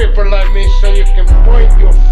people like me so you can point your